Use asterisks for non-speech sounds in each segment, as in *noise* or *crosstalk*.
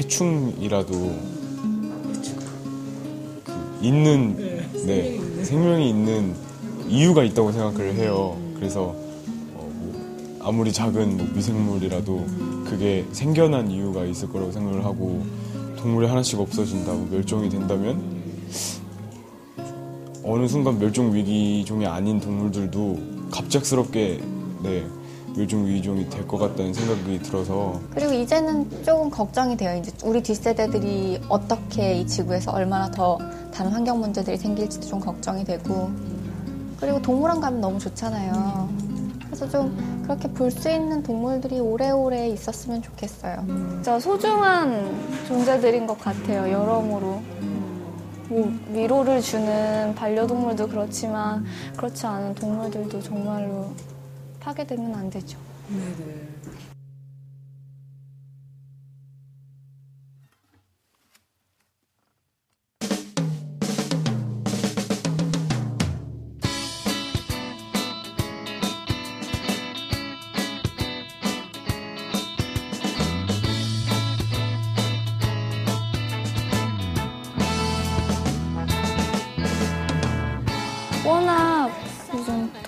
해충이라도 그 있는 네, 생명이 있는 이유가 있다고 생각을 해요. 그래서 어, 뭐 아무리 작은 뭐 미생물이라도 그게 생겨난 이유가 있을 거라고 생각을 하고 동물이 하나씩 없어진다고 멸종이 된다면 어느 순간 멸종 위기종이 아닌 동물들도 갑작스럽게 네, 멸종 위기종이 될 것 같다는 생각이 들어서 그리고 이제는 조금 걱정이 돼요. 이제 우리 뒷세대들이 어떻게 이 지구에서 얼마나 더 다른 환경 문제들이 생길지도 좀 걱정이 되고 그리고 동물원 가면 너무 좋잖아요. 그래서 좀 그렇게 볼 수 있는 동물들이 오래오래 있었으면 좋겠어요. 진짜 소중한 존재들인 것 같아요. 여러모로. 뭐 위로를 주는 반려동물도 그렇지만 그렇지 않은 동물들도 정말로 파괴되면 안 되죠. 워낙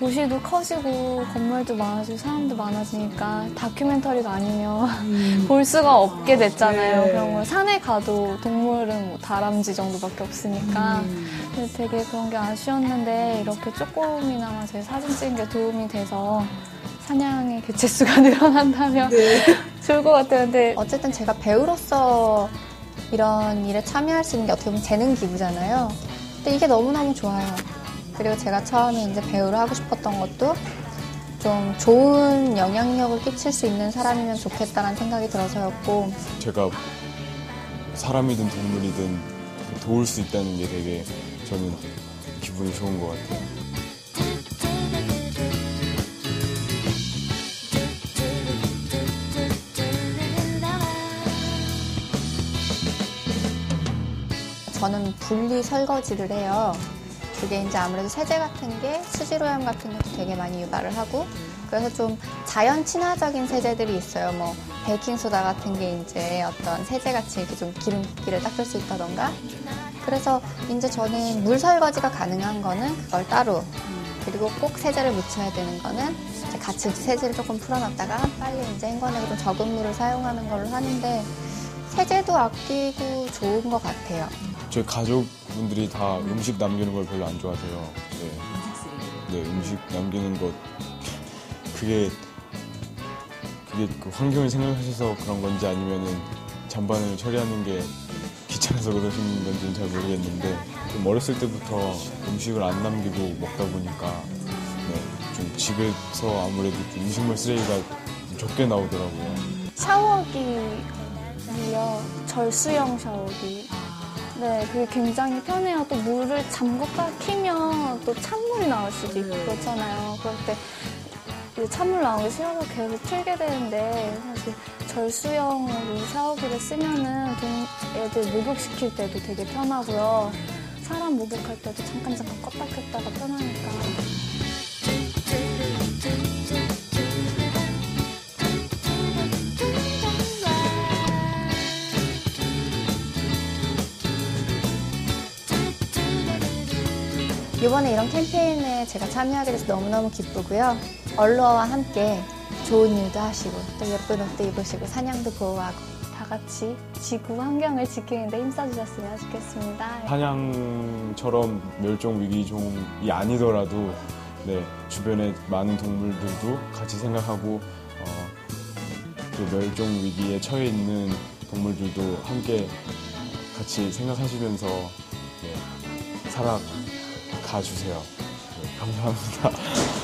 도시도 커지고 건물도 많아지고 사람도 많아지니까 다큐멘터리가 아니면 *laughs* 볼 수가 없게 됐잖아요. 그런 걸 산에 가도 동물은 뭐 다람쥐 정도밖에 없으니까 그래서 되게 그런 게 아쉬웠는데 이렇게 조금이나마 제 사진 찍은 게 도움이 돼서 사냥의 개체수가 *laughs* 늘어난다면 *laughs* 좋을 것 같아요. 근데 어쨌든 제가 배우로서 이런 일에 참여할 수 있는 게 어떻게 보면 재능 기부잖아요. 근데 이게 너무너무 좋아요. 그리고 제가 처음에 이제 배우를 하고 싶었던 것도 좀 좋은 영향력을 끼칠 수 있는 사람이면 좋겠다는 생각이 들어서였고 제가 사람이든 동물이든 도울 수 있다는 게 되게 저는 기분이 좋은 것 같아요. 저는 분리 설거지를 해요. 그게 이제 아무래도 세제 같은 게 수질오염 같은 것도 되게 많이 유발을 하고 그래서 좀 자연 친화적인 세제들이 있어요. 뭐 베이킹소다 같은 게 이제 어떤 세제같이 이렇게 좀 기름기를 닦을 수 있다던가 그래서 이제 저는 물 설거지가 가능한 거는 그걸 따로 그리고 꼭 세제를 묻혀야 되는 거는 같이 세제를 조금 풀어놨다가 빨리 이제 헹궈내고 좀 적은 물을 사용하는 걸로 하는데 세제도 아끼고 좋은 것 같아요. 저희 가족분들이 다 음식 남기는 걸 별로 안 좋아하세요. 네. 네, 음식 남기는 것 그게 그게 그 환경을 생각하셔서 그런 건지 아니면은 잔반을 처리하는 게 귀찮아서 그러시는 건지는 잘 모르겠는데 좀 어렸을 때부터 음식을 안 남기고 먹다 보니까 네, 좀 집에서 아무래도 좀 음식물 쓰레기가 좀 적게 나오더라고요. 샤워기요. 절수형 샤워기. 네, 그게 굉장히 편해요. 또 물을 잠궜다 키면 또 찬물이 나올 수도 있고 그렇잖아요. 그럴 때 찬물 나오기 싫어서 계속 틀게 되는데 사실 절수형으로 샤워기를 쓰면은 동- 애들 목욕시킬 때도 되게 편하고요. 사람 목욕할 때도 잠깐 잠깐 껐다 켰다가 편하니까. 이번에 이런 캠페인에 제가 참여하게 돼서 너무너무 기쁘고요. 언로와 함께 좋은 일도 하시고 또 예쁜 옷도 입으시고 사냥도 보호하고 다 같이 지구 환경을 지키는데 힘써주셨으면 좋겠습니다. 사냥처럼 멸종 위기종이 아니더라도 네, 주변에 많은 동물들도 같이 생각하고 어, 그 멸종 위기에 처해 있는 동물들도 함께 같이 생각하시면서 네, 살아 가 주세요. 네, 감사합니다.